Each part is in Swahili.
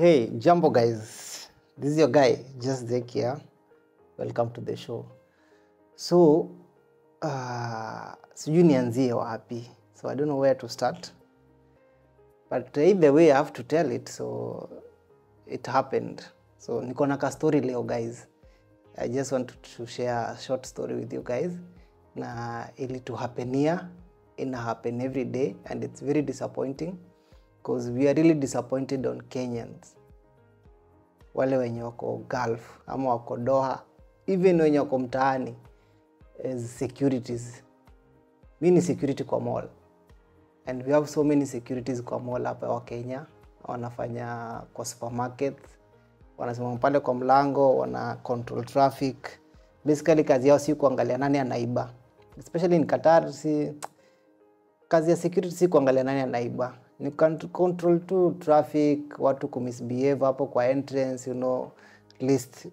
Hey, Jumbo guys. This is your guy, Just Zek here. Welcome to the show. So, uh, sijui nianzie wapi. So I don't know where to start. But either way I have to tell it, so it happened. So niko na ka story leo guys. I just want to share a short story with you guys. Na ili to hapenia, ina happen every day and it's very disappointing because we are really disappointed on Kenyans. Wale wenye wako Gulf ama wako Doha, even wenye wako mtaani as securities. Mi ni security kwa mall and we have so many securities kwa mall hapa wa Kenya, wanafanya kwa supermarket, wanasema pale kwa mlango, wana control traffic. Basically kazi yao si kuangalia nani anaiba, especially in Qatar. Si kazi ya security si kuangalia nani anaiba, ni control tu traffic, watu kumisbehave hapo kwa entrance, you know, least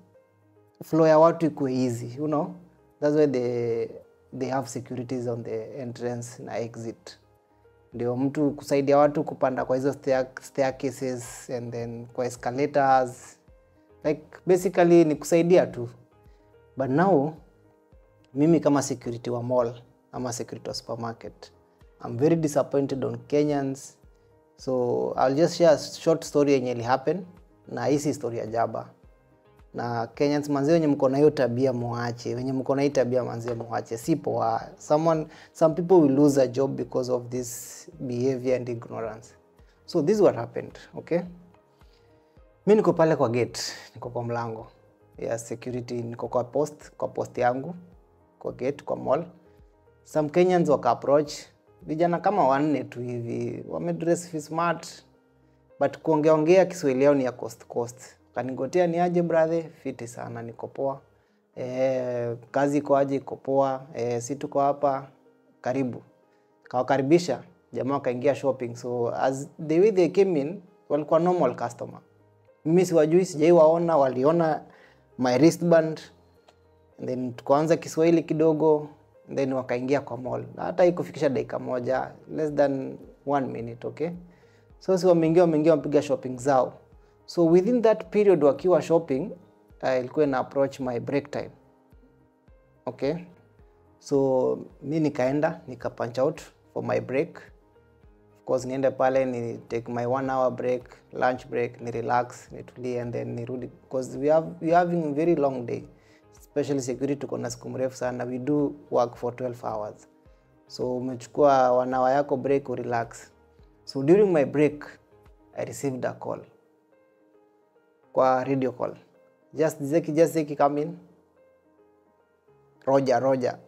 flow ya watu ikue easy, you know. That's why they, they have securities on the entrance na exit. Ndio mtu kusaidia watu kupanda kwa hizo stair, staircases and then kwa escalators. Like basically ni kusaidia tu. But now mimi kama security wa mall ama security wa supermarket I'm very disappointed on Kenyans so I'll just share a short story yenye ilihappen na hii story ya jaba na Kenyans manzi wenye mko na hiyo tabia muache, wenye mko na hii tabia manzi muache, si poa. Someone, some people will lose a job because of this behavior and ignorance. So this is what happened, okay? Mi niko pale kwa gate, niko kwa mlango ya security, niko kwa post, kwa post yangu kwa gate, kwa mall. Some Kenyans waka approach vijana kama wanne tu hivi, wamedress smart but kuongeaongea Kiswahili yao ni ya coast coast. Kanigotea ni aje brother, fiti sana, niko poa. E, kazi iko aje? Iko poa. E, si tuko hapa, karibu. Kawakaribisha jamaa wakaingia shopping, so as the way they came in walikuwa normal customer. Mimi siwajui, sijai waona, waliona my wristband and then tukaanza Kiswahili kidogo then wakaingia kwa mall. Hata ikufikisha dakika moja, less than one minute, okay? So si wameingia wameingia wamepiga shopping zao. So within that period wakiwa shopping, uh, ilikuwa ina approach my break time. Okay? So mi nikaenda nika punch out for my break. Course niende pale ni take my one hour break, lunch break, ni relax, nitulie and then nirudi because we have we having a very long day. Especially security tuko na siku mrefu sana. We do work for 12 hours. So umechukua wanawa yako break urelax. So during my break I received a call kwa radio call. Just Zeki, just Zeki come in. Roger, Roger.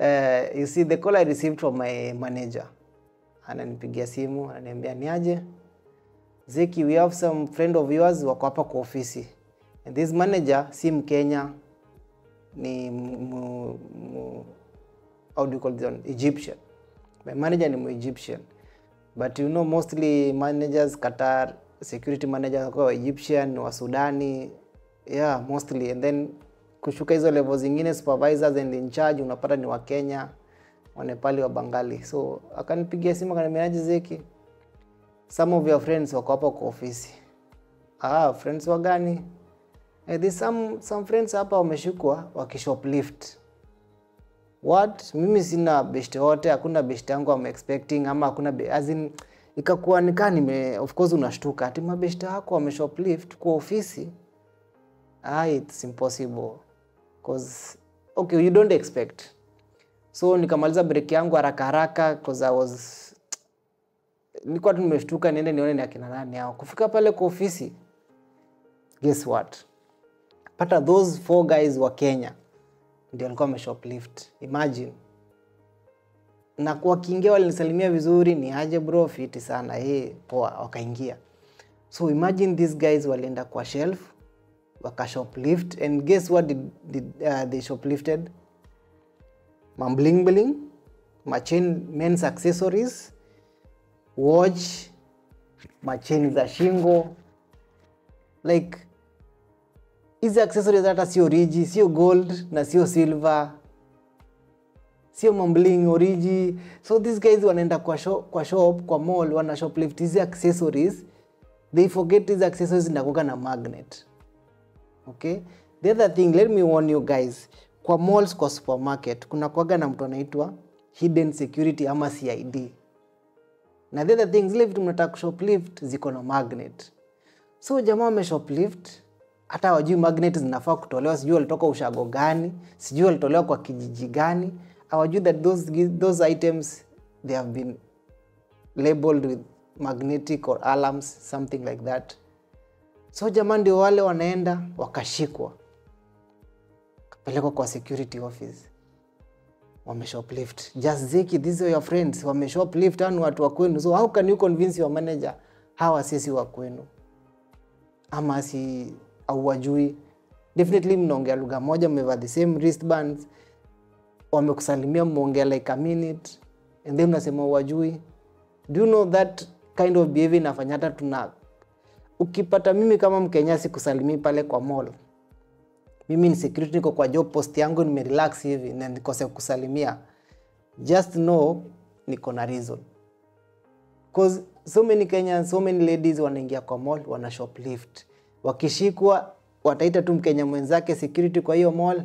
uh, you see the call I received from my manager. Ananipigia simu, ananiambia niaje? Zeki, we have some friend of yours wako hapa kwa ofisi. And this manager si Mkenya, ni mu, mu, how do you call one? Egyptian. My manager ni mu Egyptian. But you know mostly managers Qatar, security managers kwa Egyptian, wa Sudani, yeah, mostly and then kushuka hizo level zingine supervisors and in charge unapata ni wa Kenya, wa Nepali, wa Bangali. So akanipigia simu akaniambia Zeki, some of your friends wako hapa kwa ofisi. Ah, friends wa gani? Eh, there's some some friends hapa wameshikwa wakishoplift. What? Mimi sina best wote, hakuna best yangu am expecting ama hakuna as in ikakuwa nikaa nime of course unashtuka ati mabeshte wako wameshoplift kwa ofisi. Ah, it's impossible. Cause okay, you don't expect. So nikamaliza break yangu haraka haraka cause I was nilikuwa tu nimeshtuka niende nione ni akina nani hao. Kufika pale kwa ofisi, guess what? Pata those four guys wa Kenya ndio alikuwa ameshoplift Imagine. Na wakiingia walinisalimia vizuri, ni aje bro, fiti sana. Hey, poa, wakaingia. So imagine these guys walienda kwa shelf wakashoplift and guess what did, did, uh, they shoplifted? Mambling bling, machain, men's accessories, watch, macheni za shingo like hizi accessories hata sio riji, sio gold na sio silver, sio mambling oriji. So these guys wanaenda kwa shop, kwa shop kwa mall wana shoplift hizi accessories. They forget these accessories zinakuwa na magnet. Okay? The other thing let me warn you guys. Kwa malls kwa supermarket kuna kwaga na mtu anaitwa hidden security ama cid na the other thing zile vitu mnataka kushoplift ziko na magnet. So jamaa wameshoplift hata wajui magnet zinafaa kutolewa sijui walitoka ushago gani sijui walitolewa kwa kijiji gani. Hawajui that those, those items they have been labeled with magnetic or alarms something like that. So jamaa ndio wale wanaenda wakashikwa. Kapelekwa kwa security office. Wameshoplift. Just zeki these are your friends. Wameshoplift anu watu wa kwenu. So how can you convince your manager? Hawa sisi wa kwenu. Ama si auwajui definitely mnaongea lugha moja mmevaa the same wristbands. Wamekusalimia mmeongea like a minute. And then unasema wajui. Do you know that kind of behavior inafanya hata tuna ukipata mimi kama mkenya sikusalimii pale kwa mall. Mimi ni security niko kwa job post yangu nimerelax hivi na nikose kusalimia. Just know niko na reason. Cause so many Kenyans, so many ladies wanaingia kwa mall wana shoplift wakishikwa wataita tu mkenya mwenzake security kwa hiyo mall.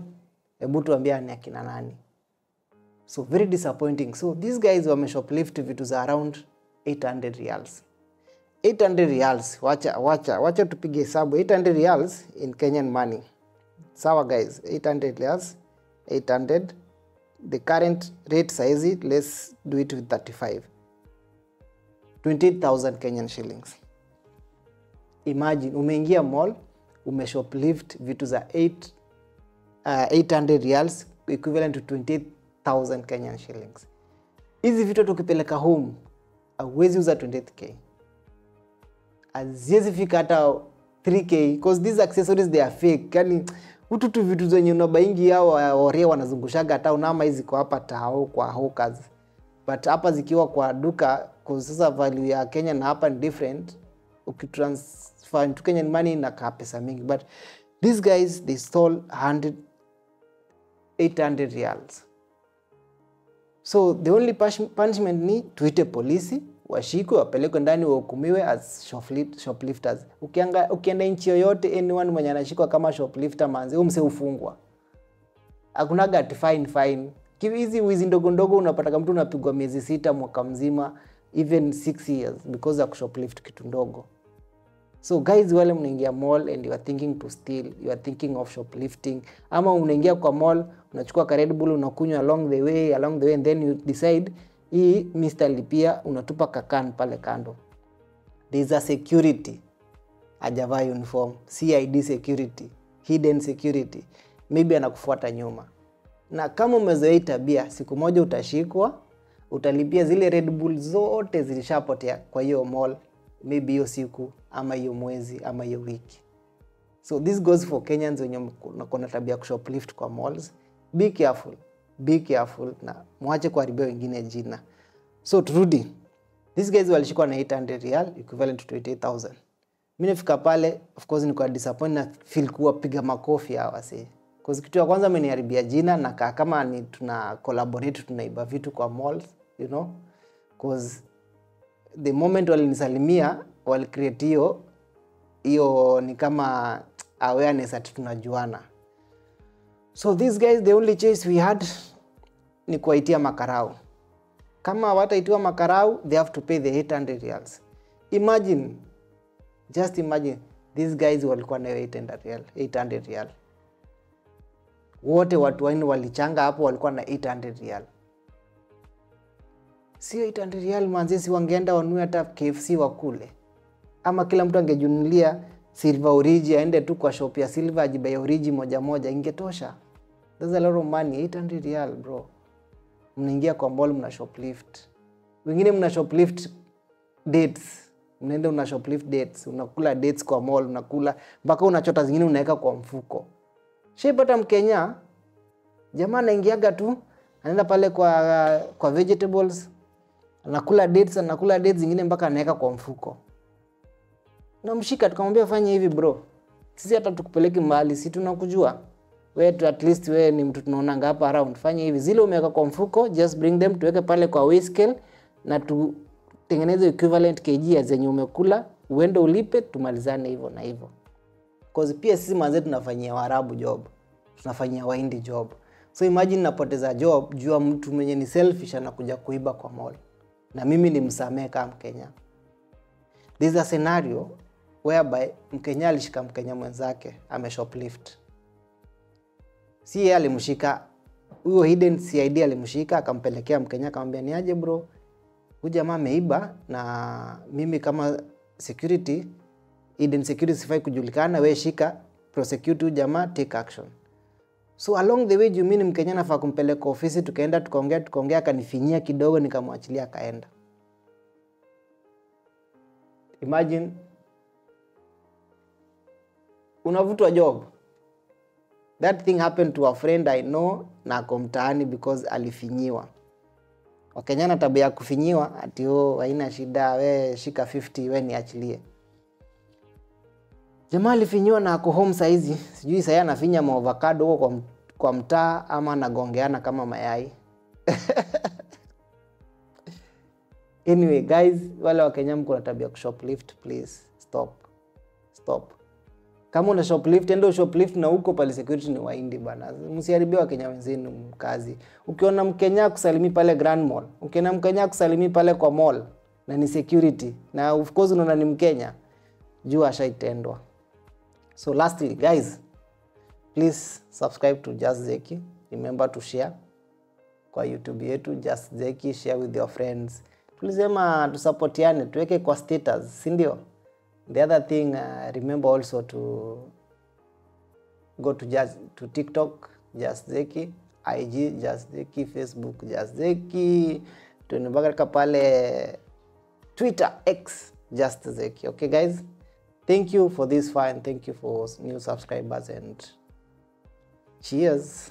Hebu tuambiane akina nani. So very disappointing. So these guys wameshoplift vitu za around 800 reals. 800 reals wacha wacha wacha tupige hesabu. 800 reals in kenyan money. Sawa guys. 800 reals 800 the current rate saizi let's do it with 35 28000 kenyan shillings imagine umeingia mall umeshoplift vitu za 8 uh, 800 reals equivalent to 28000 kenyan shillings. Hizi vitu tukipeleka home hauwezi uza 28k aziwezi fika hata 3k because these accessories they are fake. Yani utu tu vitu zenye unabaingi hao waoria wanazungushaga hata unama hizi kwa hapa tao kwa hawkers. But hapa zikiwa kwa duka kwa sasa value ya Kenya na hapa ni different ukitransfer into Kenyan money inakaa pesa mingi. But these guys they stole 100 800 reals so the only punishment ni tuite polisi washikwe wapelekwe ndani wahukumiwe as shoplifters. Ukianga, ukienda nchi yoyote anyone mwenye anashikwa kama shoplifter manzi huyo mse ufungwa hakunaga ati fine fine. Hizi wizi ndogo ndogo unapata mtu unapigwa miezi sita mwaka mzima even six years because ya kushoplift kitu ndogo so guys wale mnaingia mall and you are thinking to steal you are thinking of shoplifting. Ama unaingia kwa mall unachukua ka Red Bull unakunywa along the way along the way and then you decide hii Mr. lipia unatupa kakan pale kando. There is a security. Ajavaa uniform. Cid security. Hidden security. Maybe anakufuata nyuma. Na kama umezoea tabia siku moja utashikwa utalipia zile Red Bull zote zilishapotea kwa hiyo mall. Maybe hiyo siku ama hiyo mwezi ama hiyo wiki. So this goes for kenyans wenye mko na tabia kushoplift kwa malls. Be careful be careful na mwache kuharibia wengine jina. So turudi. These guys walishikwa na 800 real equivalent to 28000 Mimi nifika pale of course nilikuwa disappointed na feel kuwa piga makofi hawa si. cause kitu ya kwanza ameniharibia jina na kaa kama ni tuna collaborate tunaiba vitu kwa malls you know. Cause the moment walinisalimia walicreate hiyo hiyo ni kama awareness ati tunajuana. So these guys the only chase we had ni kuwaitia makarau. Kama wataitiwa makarau they have to pay the 800 reals. Imagine just imagine these guys walikuwa nayo 800 real 800 real. Wote watu wanne walichanga hapo walikuwa na 800 real. Sio 800 real manzi si wangeenda wanue hata KFC wakule ama kila mtu angejunulia silver origi aende tu kwa shop ya silver ajibai origi moja moja ingetosha. That's a lot of money 800 real bro. Mnaingia kwa mall mna shoplift. Wengine mna shoplift dates. Mnaenda una shoplift dates unakula dates kwa mall unakula mpaka unachota zingine unaweka kwa mfuko. Shepata mkenya jamaa anaingiaga tu anaenda pale kwa kwa vegetables anakula dates anakula dates zingine mpaka anaweka kwa mfuko namshika tukamwambia fanya hivi bro. Sisi hata tukupeleki mahali si tunakujua? We tu at least we ni mtu tunaonanga hapa around. Fanya hivi. Zile umeweka kwa mfuko just bring them tuweke pale kwa weigh scale na tutengeneze equivalent kg ya zenye umekula uende ulipe tumalizane hivyo na hivyo. Cause pia sisi manze tunafanyia waarabu job. Tunafanyia wahindi job. So imagine napoteza job jua mtu mwenye ni selfish anakuja kuiba kwa mall. Na mimi ni msamee kama mkenya. This is a scenario whereby mkenya alishika mkenya mwenzake ame shoplift si yeye alimshika. Huyo hidden cid alimshika akampelekea mkenya akamwambia ni aje bro? Huyu jamaa ameiba na mimi kama security hidden security sifai kujulikana we shika prosecute huyu jamaa take action. So along the way juu mi mkenya nafaa kumpeleka ofisi tukaenda tukaongea tukaongea akanifinyia kidogo nikamwachilia akaenda. Imagine unavutwa job? That thing happened to a friend i know na ako mtaani because alifinyiwa. Wakenyana tabia ya kufinyiwa ati oh, haina shida we shika 50 we niachilie. Jamaa alifinyiwa na ako home saizi. Sijui sahii anafinya maovakado huko kwa, kwa mtaa ama anagongeana kama mayai. Anyway guys wale wakenya mko na tabia ya kushoplift please stop. Stop kama una shoplift enda ushoplift na huko pale security ni waindi bana msiharibia wakenya wenzenu mkazi. Ukiona mkenya kusalimi pale grand mall ukiona mkenya kusalimi pale kwa mall na ni security na of course unaona ni mkenya juu ashaitendwa. So lastly guys please subscribe to just zeki remember to share kwa youtube yetu just zeki share with your friends. Tulisema tusapotiane tuweke kwa status si ndio the other thing uh, remember also to go to just, to tiktok just zeki ig just zeki facebook just zeki katika pale twitter x just zeki okay guys? Thank you for this fine thank you for new subscribers and cheers